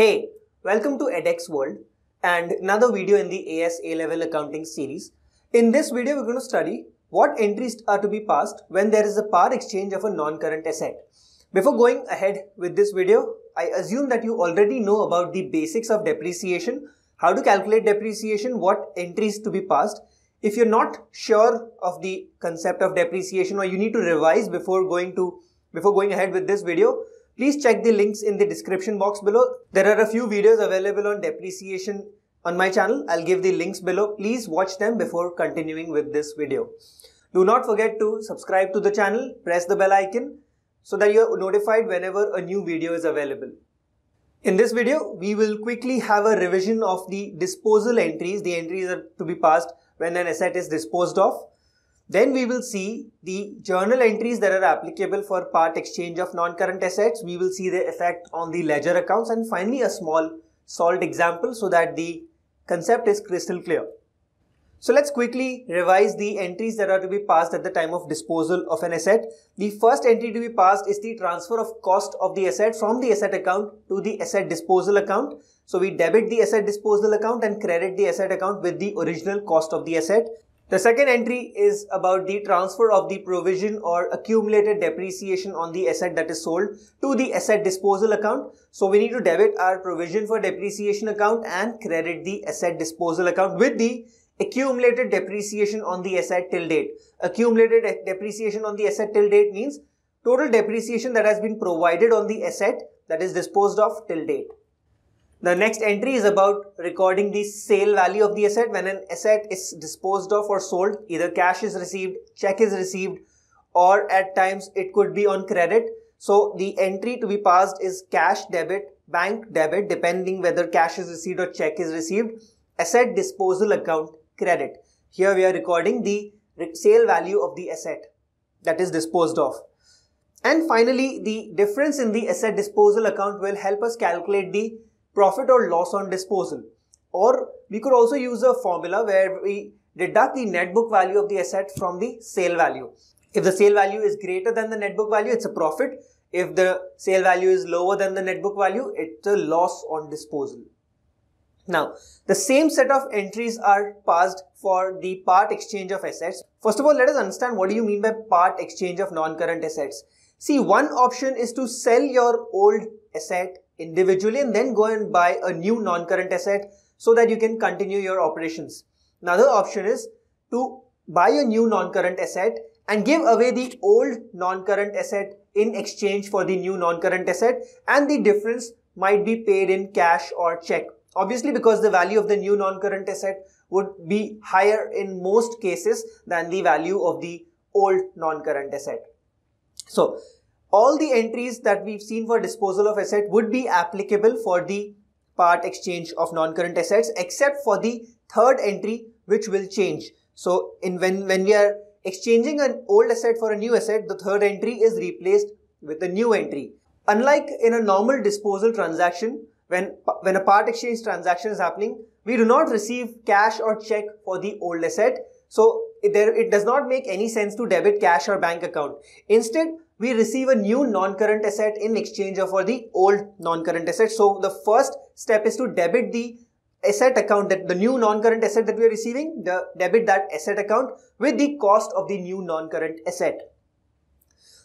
Hey, welcome to Edex World and another video in the AS A-Level Accounting series. In this video, we're going to study what entries are to be passed when there is a part exchange of a non-current asset. Before going ahead with this video, I assume that you already know about the basics of depreciation, how to calculate depreciation, what entries to be passed. If you're not sure of the concept of depreciation or you need to revise before going to before going ahead with this video, Please check the links in the description box below. There are a few videos available on depreciation on my channel. I'll give the links below. Please watch them before continuing with this video. Do not forget to subscribe to the channel, press the bell icon so that you're notified whenever a new video is available. In this video, we will quickly have a revision of the disposal entries. The entries are to be passed when an asset is disposed of. Then we will see the journal entries that are applicable for part exchange of non-current assets. We will see the effect on the ledger accounts and finally a small solved example so that the concept is crystal clear. So let's quickly revise the entries that are to be passed at the time of disposal of an asset. The first entry to be passed is the transfer of cost of the asset from the asset account to the asset disposal account. So we debit the asset disposal account and credit the asset account with the original cost of the asset. The second entry is about the transfer of the provision or accumulated depreciation on the asset that is sold to the asset disposal account. So we need to debit our provision for depreciation account and credit the asset disposal account with the accumulated depreciation on the asset till date. Accumulated depreciation on the asset till date means total depreciation that has been provided on the asset that is disposed of till date. The next entry is about recording the sale value of the asset. When an asset is disposed of or sold, either cash is received, check is received, or at times it could be on credit. So the entry to be passed is cash debit, bank debit, depending whether cash is received or check is received, asset disposal account credit. Here we are recording the sale value of the asset that is disposed of. And finally, the difference in the asset disposal account will help us calculate the profit or loss on disposal. Or we could also use a formula where we deduct the net book value of the asset from the sale value. If the sale value is greater than the net book value, it's a profit. If the sale value is lower than the net book value, it's a loss on disposal. Now, the same set of entries are passed for the part exchange of assets. First of all, let us understand what do you mean by part exchange of non-current assets. See, one option is to sell your old asset individually and then go and buy a new non-current asset so that you can continue your operations. Another option is to buy a new non-current asset and give away the old non-current asset in exchange for the new non-current asset and the difference might be paid in cash or check. Obviously because the value of the new non-current asset would be higher in most cases than the value of the old non-current asset. So all the entries that we've seen for disposal of asset would be applicable for the part exchange of non-current assets except for the third entry which will change. So in when, when we are exchanging an old asset for a new asset, the third entry is replaced with a new entry. Unlike in a normal disposal transaction, when, when a part exchange transaction is happening, we do not receive cash or check for the old asset. So it, there, it does not make any sense to debit cash or bank account. Instead, we receive a new non-current asset in exchange for the old non-current asset. So the first step is to debit the asset account that the new non-current asset that we are receiving, the debit that asset account with the cost of the new non-current asset.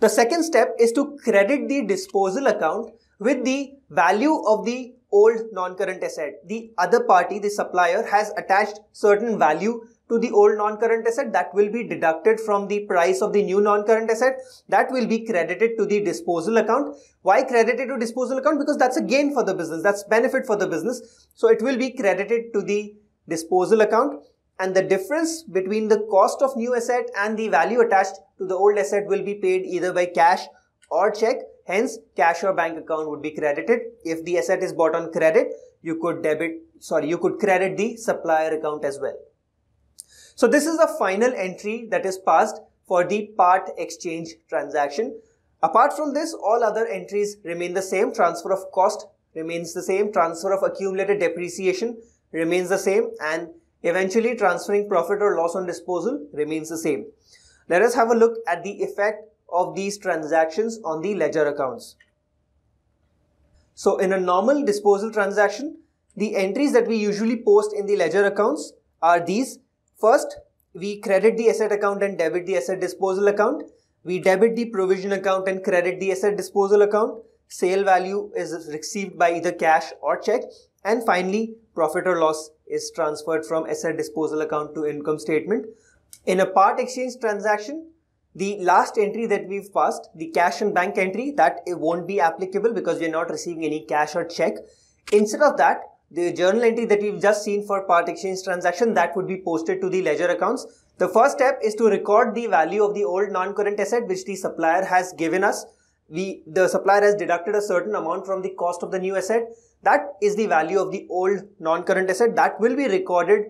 The second step is to credit the disposal account with the value of the old non-current asset. The other party, the supplier has attached certain value to the old non-current asset that will be deducted from the price of the new non-current asset that will be credited to the disposal account. Why credited to disposal account? Because that's a gain for the business. That's benefit for the business. So it will be credited to the disposal account. And the difference between the cost of new asset and the value attached to the old asset will be paid either by cash or check. Hence cash or bank account would be credited. If the asset is bought on credit you could debit sorry you could credit the supplier account as well so this is the final entry that is passed for the part exchange transaction. Apart from this, all other entries remain the same. Transfer of cost remains the same. Transfer of accumulated depreciation remains the same. And eventually transferring profit or loss on disposal remains the same. Let us have a look at the effect of these transactions on the ledger accounts. So in a normal disposal transaction, the entries that we usually post in the ledger accounts are these. First, we credit the asset account and debit the asset disposal account. We debit the provision account and credit the asset disposal account. Sale value is received by either cash or check. And finally, profit or loss is transferred from asset disposal account to income statement. In a part exchange transaction, the last entry that we've passed, the cash and bank entry, that it won't be applicable because we're not receiving any cash or check. Instead of that, the journal entry that we've just seen for part exchange transaction that would be posted to the ledger accounts. The first step is to record the value of the old non-current asset which the supplier has given us. We, the supplier has deducted a certain amount from the cost of the new asset. That is the value of the old non-current asset that will be recorded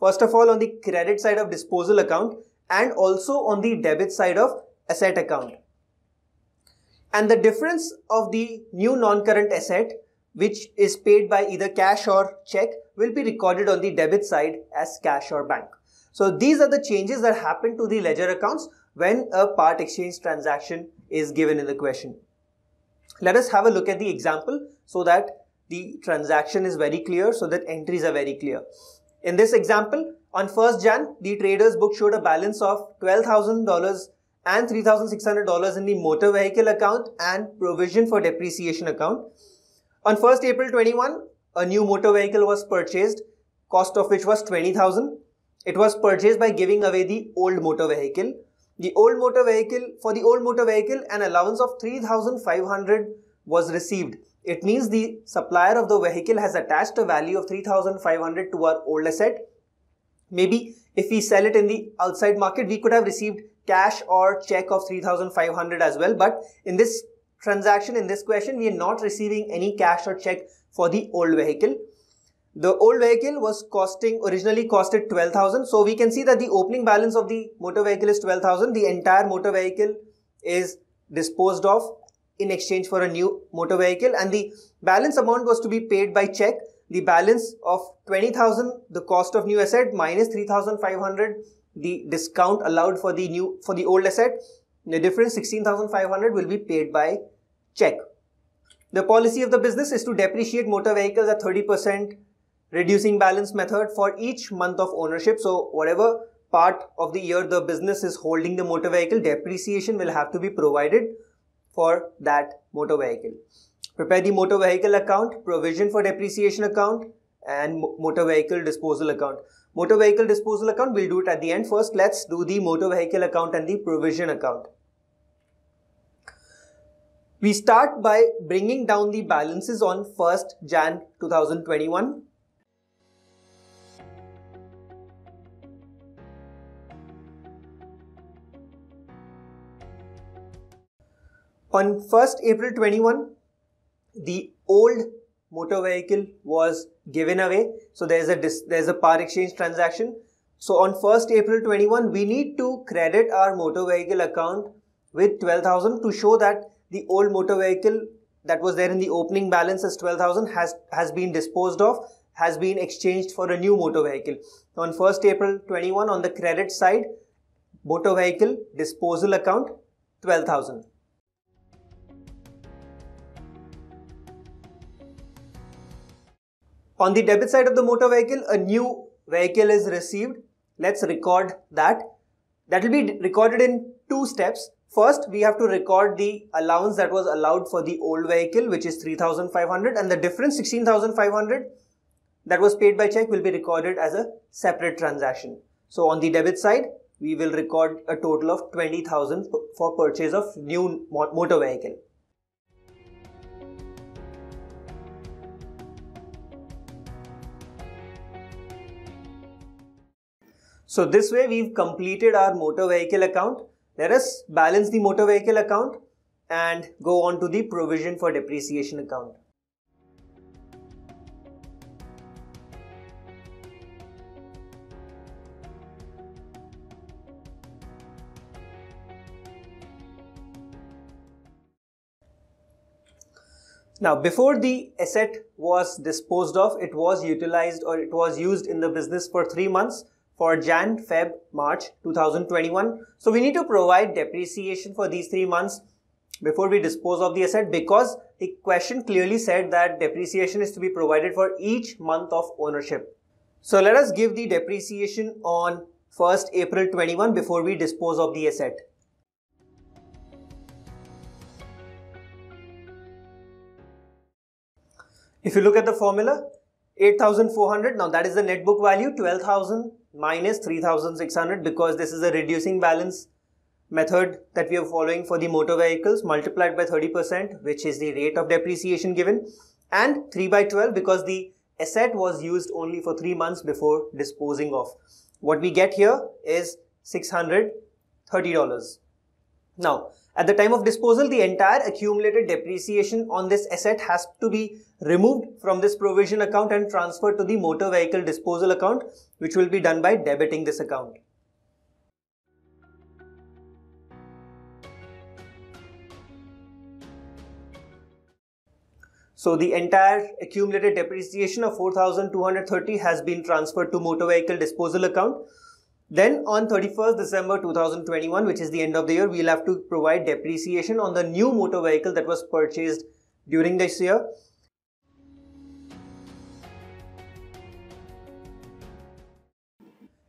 first of all on the credit side of disposal account and also on the debit side of asset account. And the difference of the new non-current asset which is paid by either cash or check will be recorded on the debit side as cash or bank. So these are the changes that happen to the ledger accounts when a part exchange transaction is given in the question. Let us have a look at the example so that the transaction is very clear so that entries are very clear. In this example, on 1st Jan, the trader's book showed a balance of $12,000 and $3,600 in the motor vehicle account and provision for depreciation account. On 1st April 21, a new motor vehicle was purchased, cost of which was 20,000. It was purchased by giving away the old motor vehicle. The old motor vehicle, for the old motor vehicle, an allowance of 3,500 was received. It means the supplier of the vehicle has attached a value of 3,500 to our old asset. Maybe if we sell it in the outside market, we could have received cash or check of 3,500 as well. But in this transaction, in this question, we are not receiving any cash or check for the old vehicle. The old vehicle was costing, originally costed 12,000. So we can see that the opening balance of the motor vehicle is 12,000. The entire motor vehicle is disposed of in exchange for a new motor vehicle and the balance amount was to be paid by check. The balance of 20,000, the cost of new asset minus 3,500, the discount allowed for the new, for the old asset. The difference 16,500 will be paid by check. The policy of the business is to depreciate motor vehicles at 30% reducing balance method for each month of ownership. So whatever part of the year the business is holding the motor vehicle, depreciation will have to be provided for that motor vehicle. Prepare the motor vehicle account, provision for depreciation account and motor vehicle disposal account. Motor vehicle disposal account, we'll do it at the end. First, let's do the motor vehicle account and the provision account. We start by bringing down the balances on 1st Jan 2021 On 1st April 21, the old motor vehicle was given away. So there's a there's a part exchange transaction. So on 1st April 21, we need to credit our motor vehicle account with 12,000 to show that the old motor vehicle that was there in the opening balance as 12,000 has, has been disposed of, has been exchanged for a new motor vehicle. On 1st April 21, on the credit side, motor vehicle disposal account 12,000. On the debit side of the motor vehicle, a new vehicle is received. Let's record that. That will be recorded in two steps. First, we have to record the allowance that was allowed for the old vehicle, which is 3,500 and the difference 16,500 that was paid by check will be recorded as a separate transaction. So on the debit side, we will record a total of 20,000 for purchase of new motor vehicle. So this way we've completed our motor vehicle account. Let us balance the motor vehicle account and go on to the provision for depreciation account. Now, before the asset was disposed of, it was utilized or it was used in the business for three months for Jan, Feb, March 2021. So we need to provide depreciation for these three months before we dispose of the asset because the question clearly said that depreciation is to be provided for each month of ownership. So let us give the depreciation on 1st April 21 before we dispose of the asset. If you look at the formula, 8400, now that is the net book value, 12,000 minus 3600 because this is a reducing balance method that we are following for the motor vehicles multiplied by 30% which is the rate of depreciation given and 3 by 12 because the asset was used only for 3 months before disposing of. What we get here is $630. Now at the time of disposal, the entire accumulated depreciation on this asset has to be removed from this provision account and transferred to the motor vehicle disposal account, which will be done by debiting this account. So the entire accumulated depreciation of 4230 has been transferred to motor vehicle disposal account. Then on 31st December 2021, which is the end of the year, we'll have to provide depreciation on the new motor vehicle that was purchased during this year.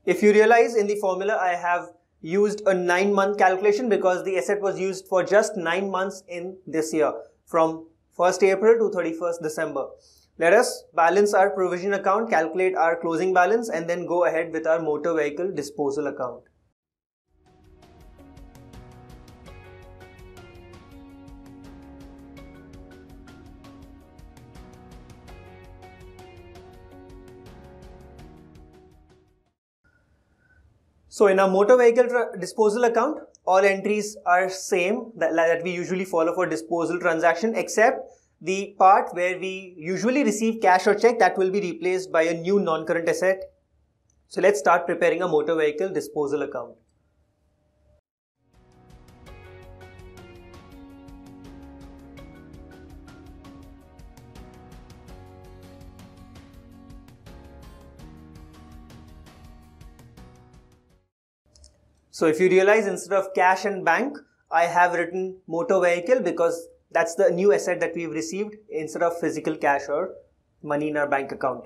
If you realize in the formula, I have used a nine month calculation because the asset was used for just nine months in this year from 1st April to 31st December. Let us balance our provision account, calculate our closing balance and then go ahead with our motor vehicle disposal account. So in our motor vehicle disposal account, all entries are same that, that we usually follow for disposal transaction except the part where we usually receive cash or check that will be replaced by a new non-current asset. So let's start preparing a motor vehicle disposal account. So if you realize instead of cash and bank, I have written motor vehicle because that's the new asset that we've received instead of physical cash or money in our bank account.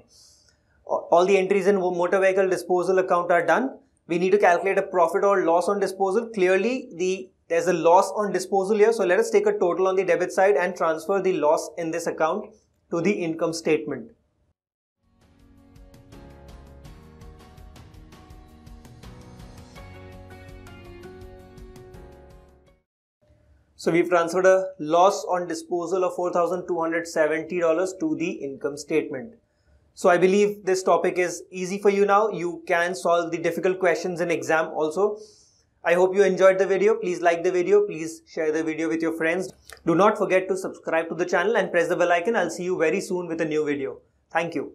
All the entries in motor vehicle disposal account are done. We need to calculate a profit or loss on disposal. Clearly, the there's a loss on disposal here. So let us take a total on the debit side and transfer the loss in this account to the income statement. So we've transferred a loss on disposal of $4,270 to the income statement. So I believe this topic is easy for you now. You can solve the difficult questions in exam also. I hope you enjoyed the video. Please like the video. Please share the video with your friends. Do not forget to subscribe to the channel and press the bell icon. I'll see you very soon with a new video. Thank you.